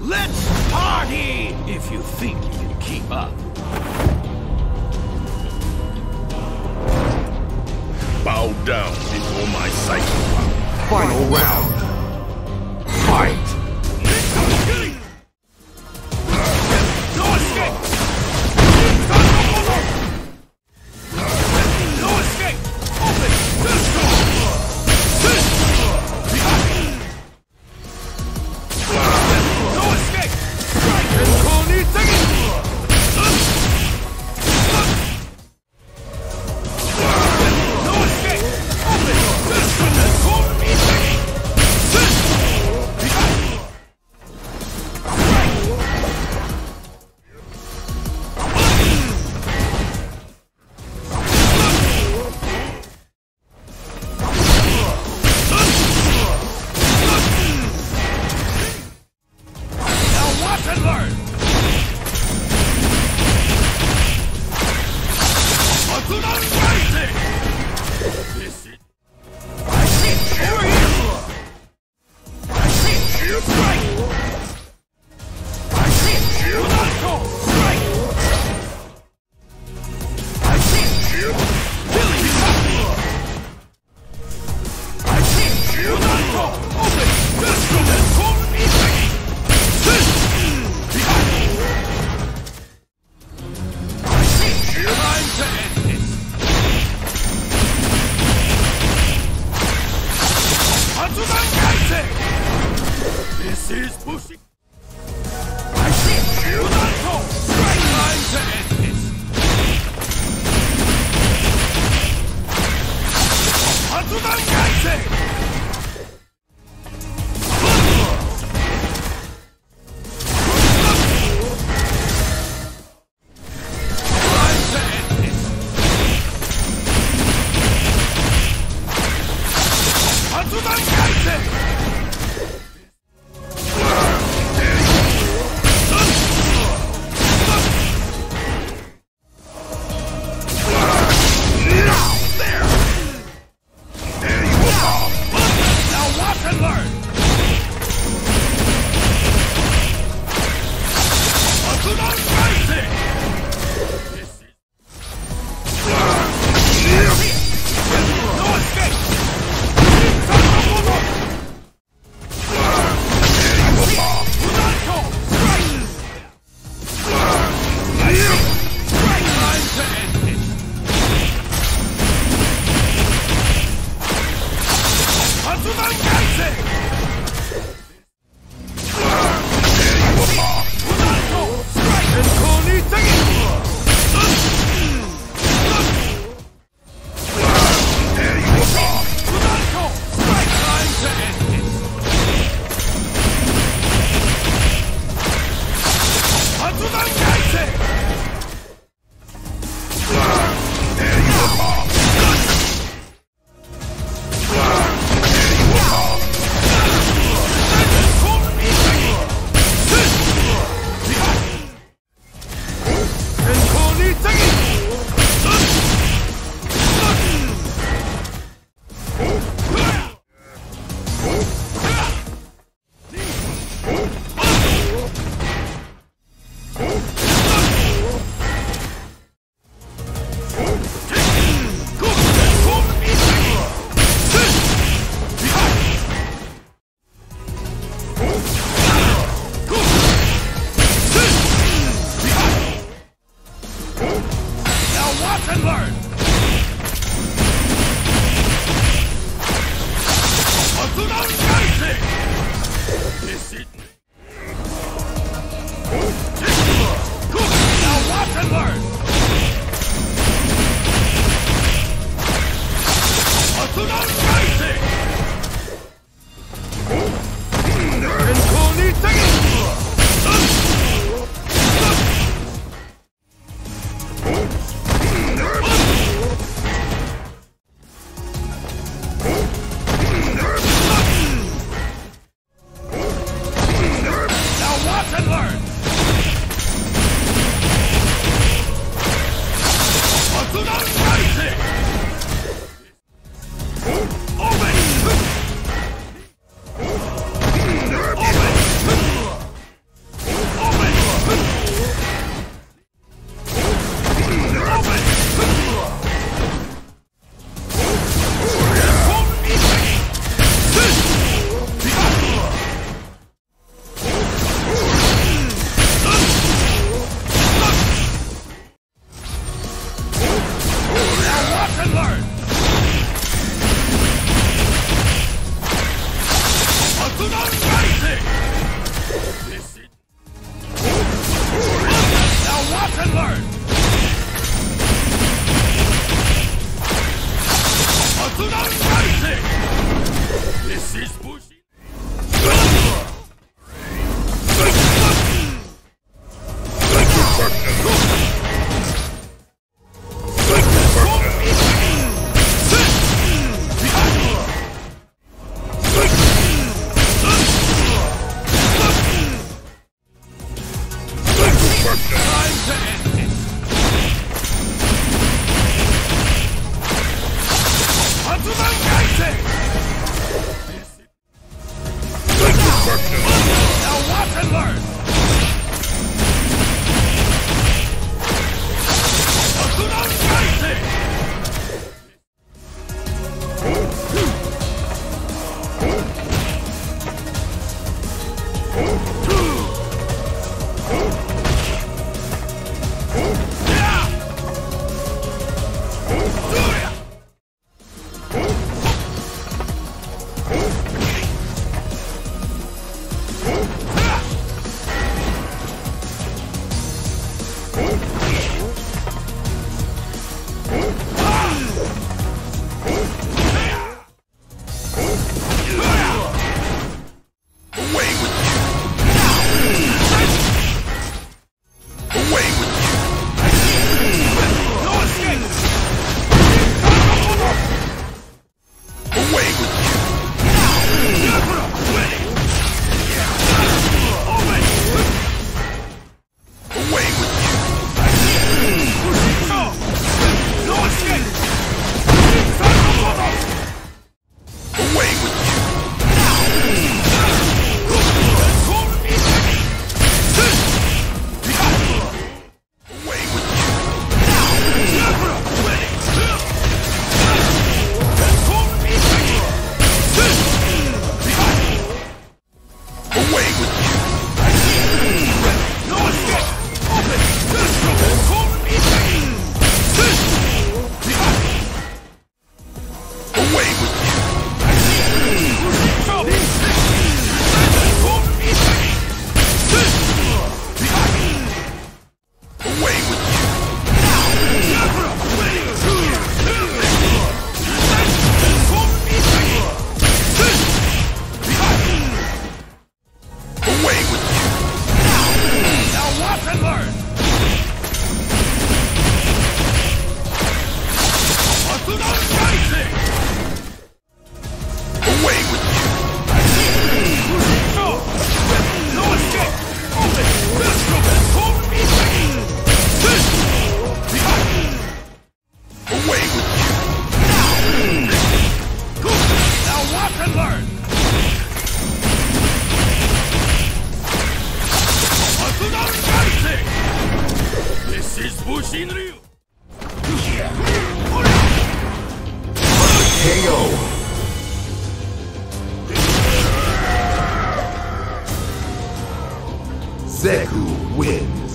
Let's party! If you think you can keep up. Bow down before my cycle. Final round. is pushing. Zeku wins.